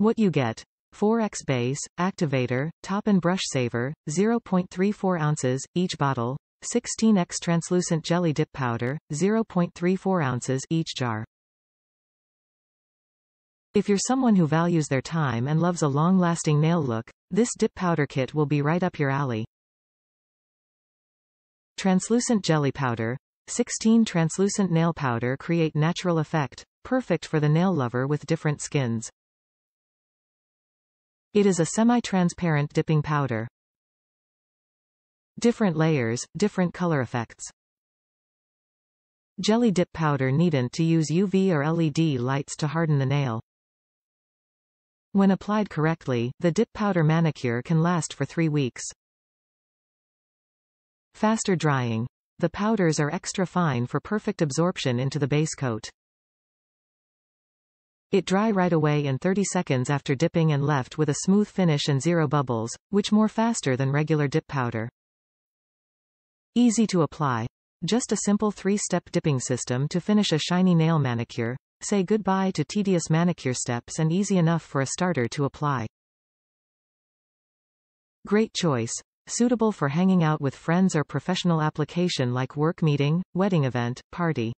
What you get. 4x base, activator, top and brush saver, 0.34 ounces, each bottle, 16x translucent jelly dip powder, 0.34 ounces each jar. If you're someone who values their time and loves a long-lasting nail look, this dip powder kit will be right up your alley. Translucent jelly powder. 16 translucent nail powder create natural effect, perfect for the nail lover with different skins. It is a semi-transparent dipping powder. Different layers, different color effects. Jelly dip powder needn't to use UV or LED lights to harden the nail. When applied correctly, the dip powder manicure can last for three weeks. Faster drying. The powders are extra fine for perfect absorption into the base coat. It dry right away in 30 seconds after dipping and left with a smooth finish and zero bubbles, which more faster than regular dip powder. Easy to apply. Just a simple three-step dipping system to finish a shiny nail manicure, Say goodbye to tedious manicure steps and easy enough for a starter to apply. Great choice. Suitable for hanging out with friends or professional application like work meeting, wedding event, party.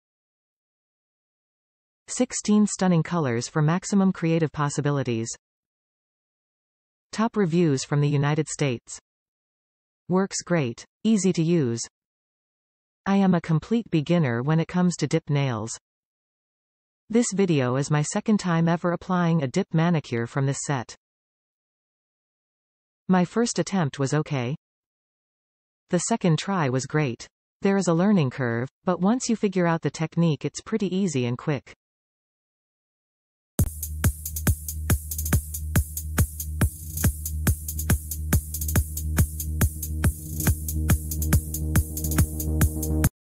16 stunning colors for maximum creative possibilities. Top reviews from the United States. Works great. Easy to use. I am a complete beginner when it comes to dip nails. This video is my second time ever applying a dip manicure from this set. My first attempt was okay. The second try was great. There is a learning curve, but once you figure out the technique it's pretty easy and quick.